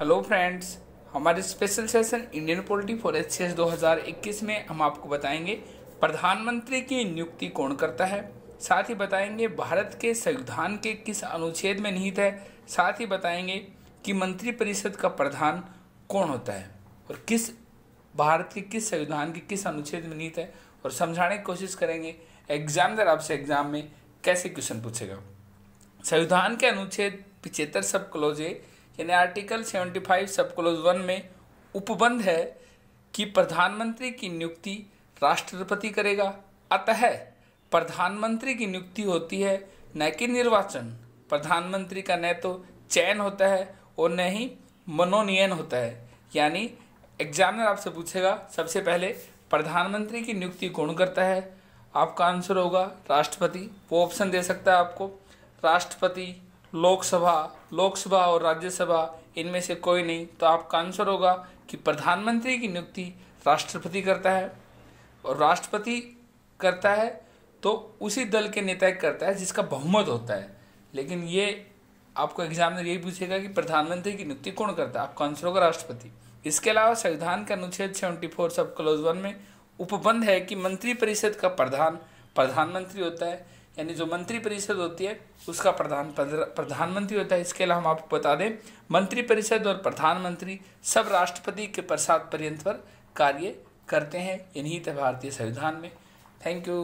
Hello friends हमारे special session Indian polity for H C S में हम आपको बताएँगे प्रधानमंत्री की नियुक्ति कौन करता है, साथ ही बताएँगे भारत के संविधान के किस अनुच्छेद में निहित है, साथ ही बताएँगे कि मंत्रिपरिषद का प्रधान कौन होता है और किस भारत के किस संविधान के किस अनुच्छेद में निहित है और समझाने की कोशिश करेंगे। एग्जामिनर आपसे एग्ज़ाम में कैसे क्वेश्चन पूछेगा। संविधान के अनुच्छेद पिछहत्तर सब क्लोज यानी आर्टिकल 75 सब क्लोज वन में उपबंध है कि प्रधानमंत्री की नियुक्ति राष्ट्रपति करेगा। अतः प्रधानमंत्री की नियुक्ति होती है न कि निर्वाचन। प्रधानमंत्री का न तो चयन होता है और न ही मनोनयन होता है। यानी एग्जामिनर आपसे पूछेगा, सबसे पहले प्रधानमंत्री की नियुक्ति कौन करता है? आपका आंसर होगा राष्ट्रपति। वो ऑप्शन दे सकता है आपको। राष्ट्रपति लोकसभा लोकसभा और राज्यसभा, इनमें से कोई नहीं। तो आपका आंसर होगा कि प्रधानमंत्री की नियुक्ति राष्ट्रपति करता है। और राष्ट्रपति करता है तो उसी दल के नेता करता है जिसका बहुमत होता है। लेकिन ये आपको एग्ज़ाम में यही पूछेगा कि प्रधानमंत्री की नियुक्ति कौन करता है? आपका आंसर होगा राष्ट्रपति। इसके अलावा संविधान के अनुच्छेद seventy four sub clause one में उपबंध है कि मंत्रिपरिषद का प्रधान, प्रधानमंत्री होता है। यानी जो मंत्रिपरिषद होती है, उसका प्रधान प्रधानमंत्री होता है, इसके अलावा हम आपको बता दें मंत्रिपरिषद और प्रधानमंत्री सब राष्ट्रपति के प्रसाद पर्यंत पर कार्य करते हैं। इन्हीं भारतीय संविधान में। Thank you